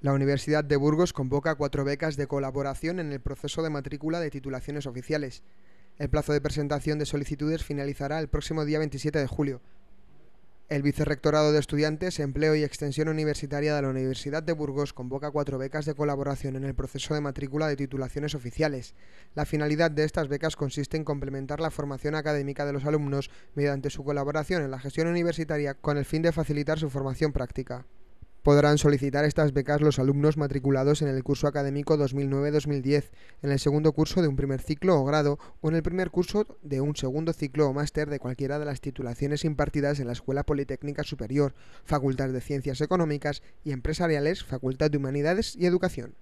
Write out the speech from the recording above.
La Universidad de Burgos convoca cuatro becas de colaboración en el proceso de matrícula de titulaciones oficiales. El plazo de presentación de solicitudes finalizará el próximo día 27 de julio. El Vicerrectorado de Estudiantes, Empleo y Extensión Universitaria de la Universidad de Burgos convoca cuatro becas de colaboración en el proceso de matrícula de titulaciones oficiales. La finalidad de estas becas consiste en complementar la formación académica de los alumnos mediante su colaboración en la gestión universitaria con el fin de facilitar su formación práctica. Podrán solicitar estas becas los alumnos matriculados en el curso académico 2009-2010, en el segundo curso de un primer ciclo o grado o en el primer curso de un segundo ciclo o máster de cualquiera de las titulaciones impartidas en la Escuela Politécnica Superior, Facultad de Ciencias Económicas y Empresariales, Facultad de Humanidades y Educación.